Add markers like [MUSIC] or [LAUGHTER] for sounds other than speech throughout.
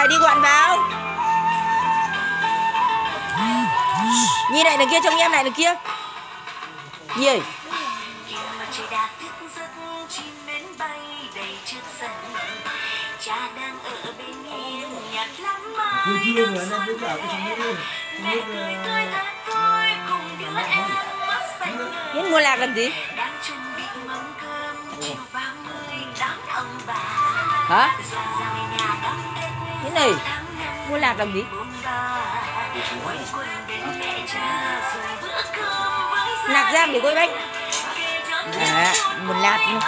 chạy đi quặn vào. Nhi này đằng kia trông em này đằng kia. Nhi ơi. Chưa chưa rồi anh em biết là cái nước Hiến mua lạc làm gì? Đang này. Mua lạc làm gì? Lạc giam để quay bánh À dạ, một lạc nữa.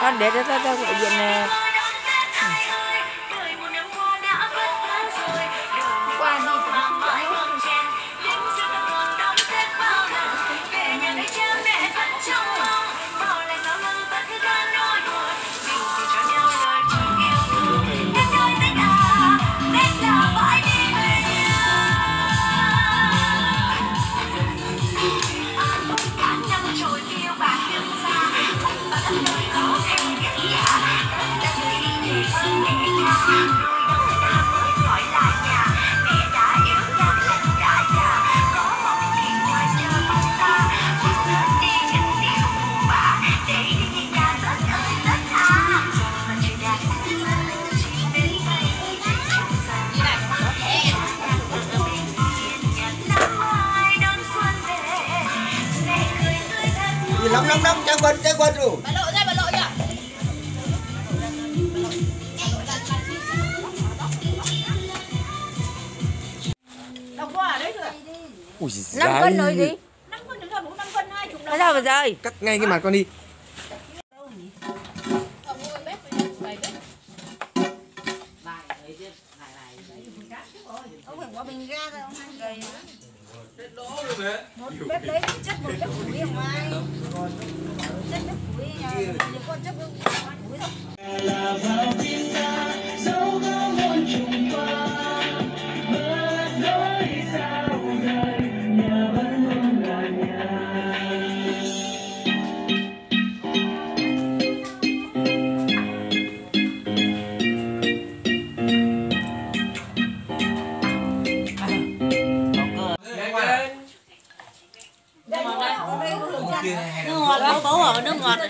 Con để cho cho cho gọi điện ờ, ông [LAUGHS] bà lắm lắm lắm trang quần trang quần rồi. Bà lộ ra bà lộ ra ui 5 cân rồi gì? Năm cân được rồi bốn năm cân hai chục Nó sao mà rơi cắt ngay cái mặt con đi. Ông phải qua bình ga rồi ông ăn gầy một bếp đấy chất một bếp củi ở ngoài. Ngọt bố bố ở nước ngọt. Này.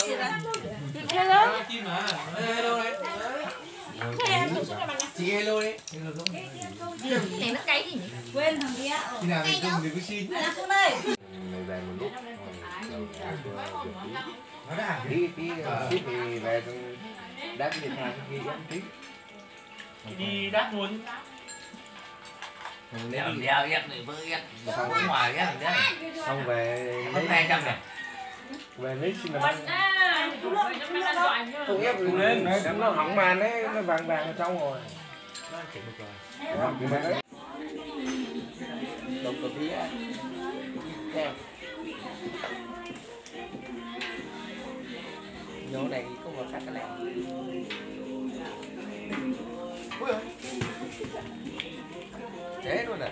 Chưa đấy. Chị hello đấy. Hello đúng này nó cay gì nhỉ? Quên thằng kia. Khi nào mình dùng thì cứ xin. Mày về một lúc. Nó đã tí tí tí thì về con đá cái điện thoại khi ăn tí đi đắt muốn đi dạo dắt này với dắt Không ngoài dắt này. xong về Không hai trăm này. về lấy xin là không ép được. Lên. Đấm nó hỏng màn đấy nó vàng vàng trong rồi. Đó, thì mày đấy. Độc cà phê Kèm Chỗ này có một sắc cái này 哎，着呢。